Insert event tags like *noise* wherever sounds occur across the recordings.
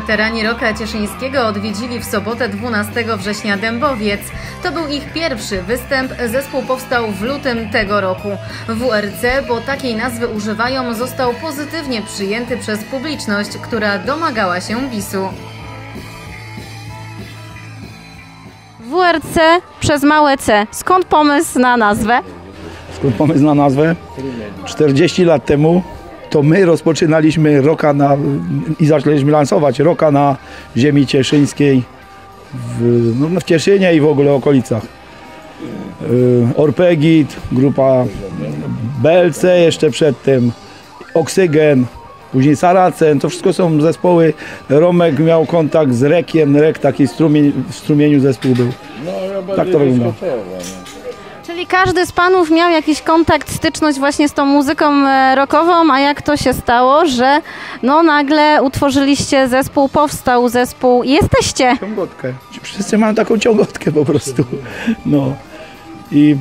Weterani Roka Cieszyńskiego odwiedzili w sobotę 12 września Dębowiec. To był ich pierwszy występ. Zespół powstał w lutym tego roku. WRC, bo takiej nazwy używają, został pozytywnie przyjęty przez publiczność, która domagała się bisu. WRC przez małe C. Skąd pomysł na nazwę? Skąd pomysł na nazwę? 40 lat temu to my rozpoczynaliśmy roka na, i zaczęliśmy lansować roka na ziemi cieszyńskiej, w, no, w Cieszynie i w ogóle okolicach. Y, Orpegit, grupa BLC jeszcze przedtem, Oksygen, później Saracen, to wszystko są zespoły. Romek miał kontakt z Rekiem, Rek taki strumień, w strumieniu zespół był. Tak to wygląda. Czyli każdy z panów miał jakiś kontakt, styczność właśnie z tą muzyką e, rockową, a jak to się stało, że no nagle utworzyliście zespół, powstał zespół i jesteście. Ciągotkę. Wszyscy mają taką ciągotkę po prostu. No. I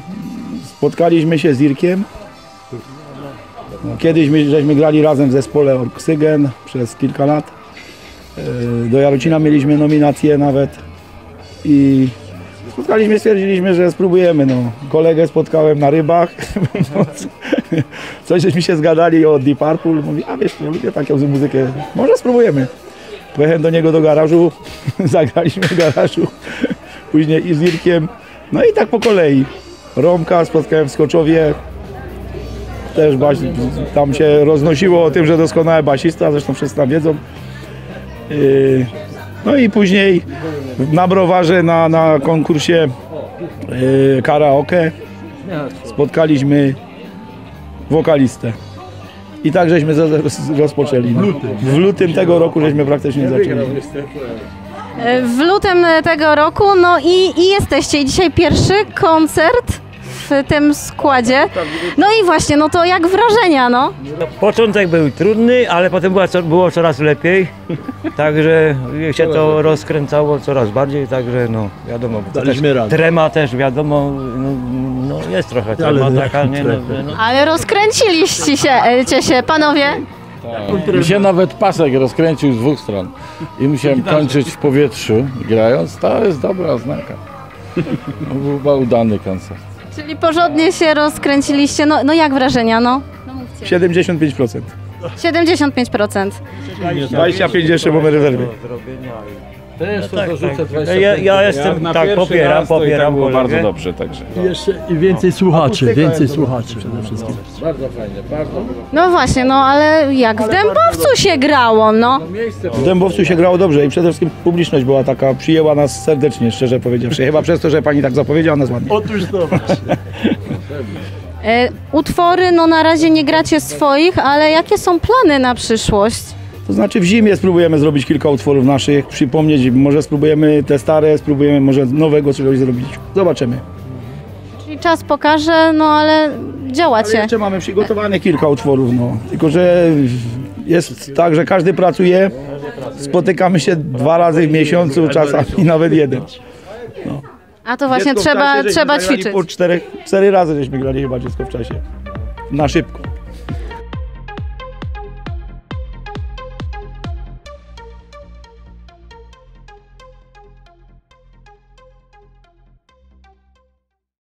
spotkaliśmy się z Irkiem. No, kiedyś my, żeśmy grali razem w zespole Oksygen przez kilka lat. Yy, Do Jarocina mieliśmy nominację nawet. I spotkaliśmy, stwierdziliśmy, że spróbujemy. No. Kolegę spotkałem na rybach. *laughs* Coś żeśmy się zgadali o Deep Purple. Mówi, a wiesz, ja lubię taką muzykę. Może spróbujemy. Pojechałem do niego do garażu, *laughs* zagraliśmy w garażu, później i z Irkiem, no i tak po kolei. Romka spotkałem w Skoczowie, też bas, tam się roznosiło o tym, że doskonały basista, zresztą wszyscy tam wiedzą. Yy, No i później na browarze, na, na konkursie yy, karaoke spotkaliśmy wokalistę. I tak żeśmy rozpoczęli. No. W lutym tego roku żeśmy praktycznie zaczęli. W lutym tego roku, no i, i jesteście. I dzisiaj pierwszy koncert w tym składzie. No i właśnie, no to jak wrażenia, no? Początek był trudny, ale potem była, było coraz lepiej. *laughs* Także się to rozkręcało coraz bardziej, także no wiadomo. Daliśmy też radę. Trema też wiadomo, no, no jest trochę trema Ale- taka, nie, no, no, Ale rozkręciliście się, e, cie się panowie. Mi się nawet pasek rozkręcił z dwóch stron i musiałem kończyć w powietrzu grając. To jest dobra oznaka. *laughs* No, był chyba udany koncert. Czyli porządnie się rozkręciliście. No, no jak wrażenia, no? 75%. 75%. 25 jeszcze mamy rezerwy. Też to tak, tak. Ja, ja jestem, tak, popieram, popieram było kolegę. bardzo dobrze, także. Jeszcze i więcej słuchaczy, więcej słuchaczy przede wszystkim. Bardzo fajnie, bardzo. No właśnie, no ale jak w Dębowcu się grało, no. W Dębowcu się grało dobrze i przede wszystkim publiczność była taka, przyjęła nas serdecznie, szczerze powiedziawszy. Chyba przez to, że pani tak zapowiedziała nas ładnie. Otóż to. E, utwory, no na razie nie gracie swoich, ale jakie są plany na przyszłość? To znaczy w zimie spróbujemy zrobić kilka utworów naszych, przypomnieć, może spróbujemy te stare, spróbujemy może nowego czegoś zrobić. Zobaczymy. Czyli czas pokaże, no ale Ale działacie. jeszcze mamy przygotowane kilka utworów, no. Tylko, że jest tak, że każdy pracuje, spotykamy się dwa razy w miesiącu, czasami nawet jeden. A to właśnie Dziecko trzeba, czasie, trzeba ćwiczyć. Po czterech, cztery razy żeśmy grali chyba dziecko w czasie. Na szybko.